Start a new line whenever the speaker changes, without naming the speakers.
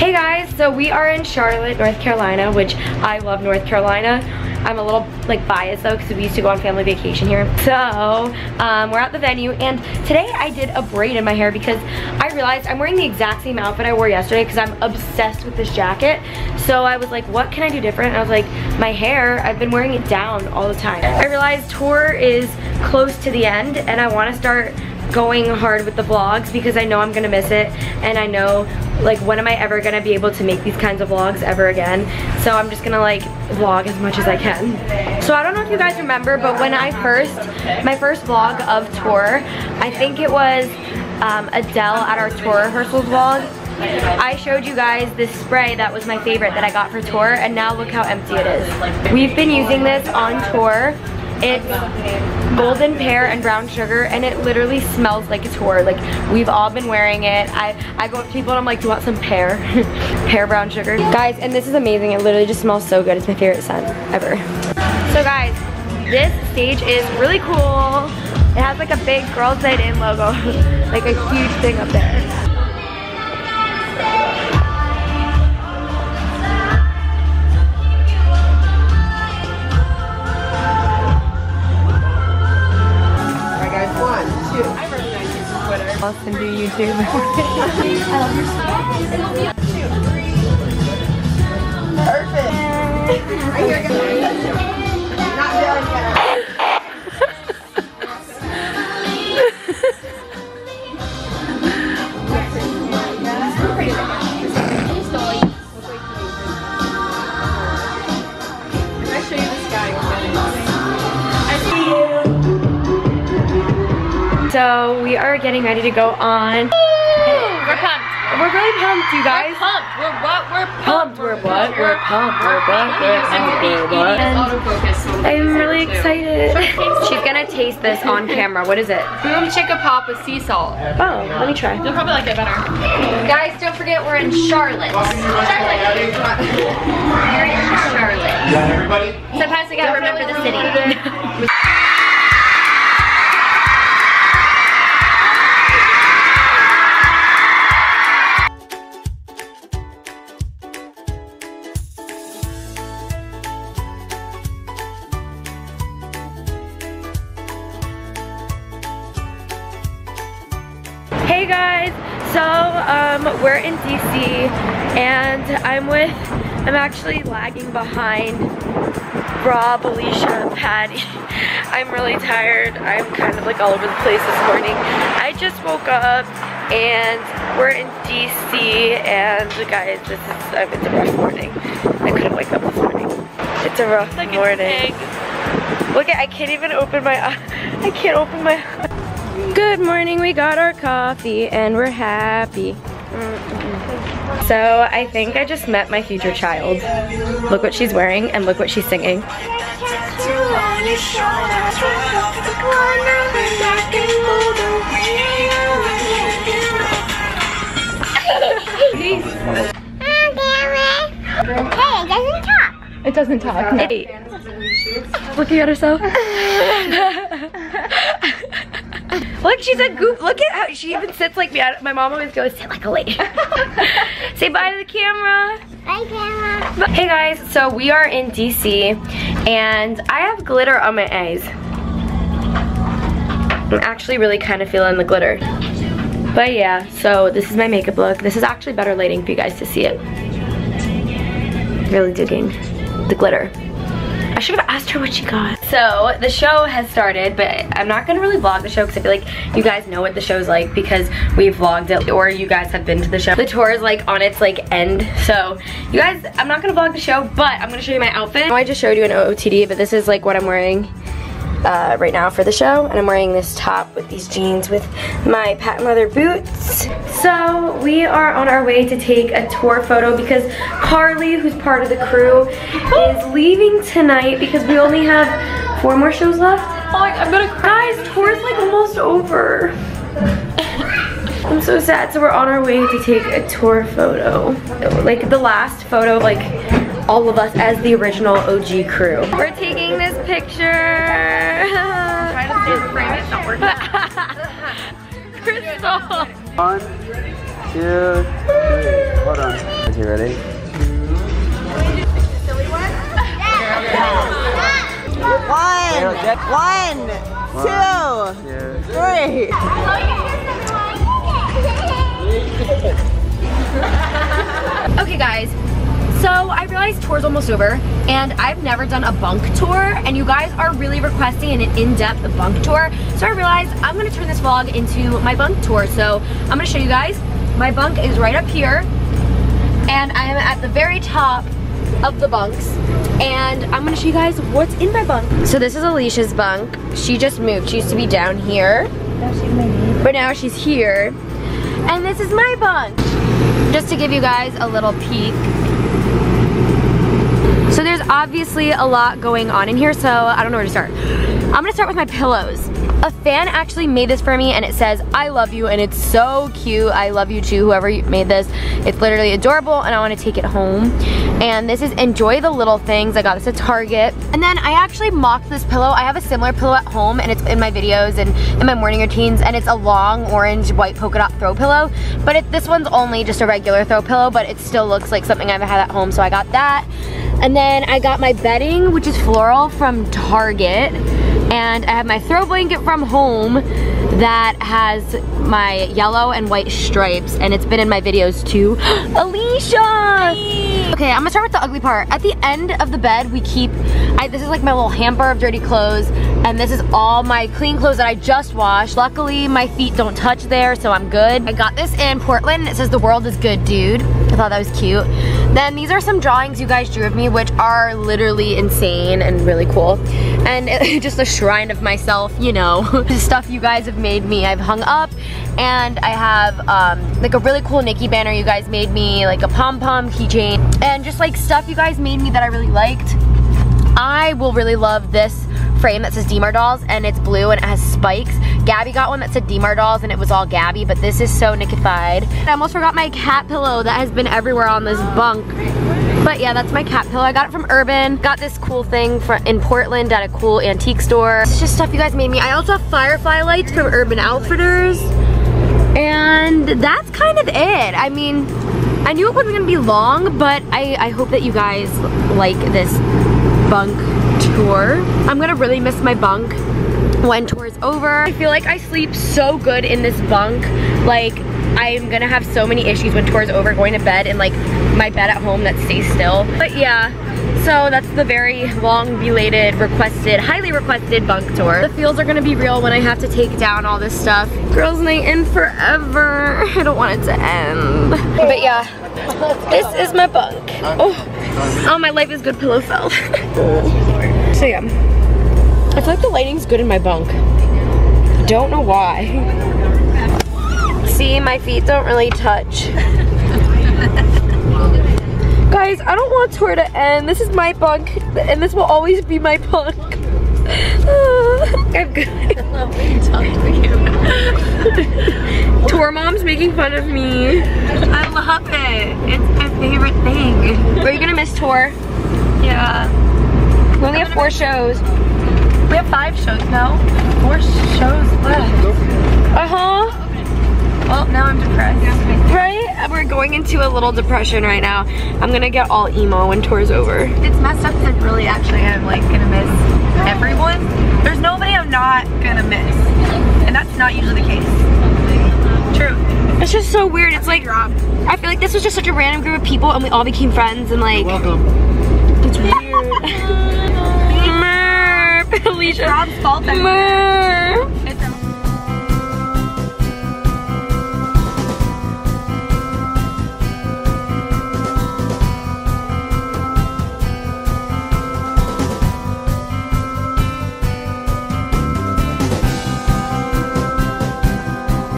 Hey guys, so we are in Charlotte, North Carolina, which I love North Carolina. I'm a little like biased though because we used to go on family vacation here. So um, we're at the venue and today I did a braid in my hair because I realized I'm wearing the exact same outfit I wore yesterday because I'm obsessed with this jacket. So I was like, what can I do different? And I was like, my hair, I've been wearing it down all the time. I realized tour is close to the end and I want to start going hard with the vlogs because I know I'm gonna miss it. And I know like when am I ever gonna be able to make these kinds of vlogs ever again? So I'm just gonna like vlog as much as I can. So I don't know if you guys remember but when I first my first vlog of tour I think it was um, Adele at our tour rehearsals vlog. I showed you guys this spray that was my favorite that I got for tour and now look how empty it is. We've been using this on tour it's golden pear and brown sugar and it literally smells like a tour. Like we've all been wearing it. I, I go up to people and I'm like, do you want some pear? pear brown sugar. Guys, and this is amazing. It literally just smells so good. It's my favorite scent ever. So guys, this stage is really cool. It has like a big Girls Night In logo. like a huge thing up there. Austin do YouTube. Perfect. So we are getting ready to go on.
We're pumped.
We're really pumped, you guys.
We're pumped. We're what? We're
pumped. We're what? We're pumped. We're what? We're pumped. We're what? I'm really excited. She's gonna taste this on camera. What is it?
We're gonna take a pop with sea salt.
Oh, let me try.
You'll probably like it better.
Guys, don't forget we're in Charlotte. Charlotte. You're in Charlotte.
everybody?
Sometimes we gotta remember the city.
Hey guys, so um, we're in DC and I'm with, I'm actually lagging behind Rob, Alisha, Patty. I'm really tired. I'm kind of like all over the place this morning. I just woke up and we're in DC and guys, this is, um, it's a rough morning. I couldn't wake up this morning. It's a rough
like
morning. Look at, I can't even open my, I can't open my Good morning, we got our coffee and we're happy. So I think I just met my future child. Look what she's wearing and look what she's singing.
It doesn't talk.
It doesn't Hey. Looking at herself. Look, she's a goof. Look at how she even sits like me. My mom always goes, sit like a lady. Say bye to the camera.
Bye, camera.
Hey guys, so we are in DC and I have glitter on my eyes. I'm actually really kind of feeling the glitter. But yeah, so this is my makeup look. This is actually better lighting for you guys to see it. Really digging the glitter. I should have asked her what she got. So the show has started, but I'm not gonna really vlog the show because I feel like you guys know what the show's like because we've vlogged it or you guys have been to the show. The tour is like on its like end. So you guys, I'm not gonna vlog the show, but I'm gonna show you my outfit. I just showed you an OOTD, but this is like what I'm wearing uh, right now for the show and I'm wearing this top with these jeans with my patent leather boots. So we are on our way to take a tour photo because Carly, who's part of the crew, is leaving tonight because we only have four more shows left.
Oh, I'm gonna cry.
Guys, tour's like almost over. I'm so sad. So we're on our way to take a tour photo. Like the last photo, like all of us as the original OG crew. We're taking this picture.
Trying to frame it, not working.
Crystal.
One, two, three. Hold on. You ready?
One, one, two, three.
Okay guys, so I realized tour's almost over and I've never done a bunk tour and you guys are really requesting an in-depth bunk tour. So I realized I'm gonna turn this vlog into my bunk tour. So I'm gonna show you guys. My bunk is right up here and I am at the very top of the bunks and I'm gonna show you guys what's in my bunk. So this is Alisha's bunk. She just moved. She used to be down here. But now she's here. And this is my bunk. Just to give you guys a little peek. So there's obviously a lot going on in here, so I don't know where to start. I'm gonna start with my pillows. A fan actually made this for me and it says, I love you, and it's so cute. I love you too, whoever made this. It's literally adorable and I wanna take it home. And this is Enjoy the Little Things. I got this at Target. And then I actually mocked this pillow. I have a similar pillow at home and it's in my videos and in my morning routines and it's a long orange white polka dot throw pillow. But it, this one's only just a regular throw pillow, but it still looks like something I've had at home, so I got that. And then I got my bedding, which is floral from Target. And I have my throw blanket from home that has my yellow and white stripes and it's been in my videos too. Alisha! Okay, I'm gonna start with the ugly part. At the end of the bed, we keep, I, this is like my little hamper of dirty clothes and this is all my clean clothes that I just washed. Luckily, my feet don't touch there, so I'm good. I got this in Portland. It says the world is good, dude. I thought that was cute. Then these are some drawings you guys drew of me, which are literally insane and really cool. And it, just a shrine of myself, you know, the stuff you guys have made me. I've hung up and I have um, like a really cool Niki banner you guys made me, like a pom-pom keychain, and just like stuff you guys made me that I really liked. I will really love this frame that says Demar Dolls and it's blue and it has spikes. Gabi got one that said Demar Dolls and it was all Gabi, but this is so nickified. I almost forgot my cat pillow that has been everywhere on this bunk. But yeah, that's my cat pillow. I got it from Urban. Got this cool thing for, in Portland at a cool antique store. It's just stuff you guys made me. I also have Firefly lights from Urban Outfitters. And that's kind of it. I mean, I knew it wasn't gonna be long, but I, I hope that you guys like this bunk tour. I'm gonna really miss my bunk when tour is over. I feel like I sleep so good in this bunk. Like, I'm gonna have so many issues when tour is over going to bed in like my bed at home that stays still. But yeah, so that's the very long belated requested, highly requested bunk tour. The feels are gonna be real when I have to take down all this stuff. Girls night in forever. I don't want it to end. But yeah, this is my bunk. Oh, oh my life is good pillow fell. so yeah, I feel like the lighting's good in my bunk. Don't know why. See, my feet don't really touch. Guys, I don't want tour to end. This is my bunk, and this will always be my bunk. I'm good. Tour mom's making fun of me.
I love it. It's my favorite thing.
Are you gonna miss tour?
Yeah.
We only have four shows.
We have five shows now. Four shows left.
Uh-huh.
Well, now I'm depressed.
Right? We're going into a little depression right now. I'm gonna get all emo when tour's over.
It's messed up because I really actually I'm like gonna miss everyone. There's nobody I'm not gonna miss. And that's not usually the case. True.
It's just so weird. It's like, I feel like this was just such a random group of people and we all became friends and like,
Welcome.
it's weird. Alisha.
Rob's fault.
Mer.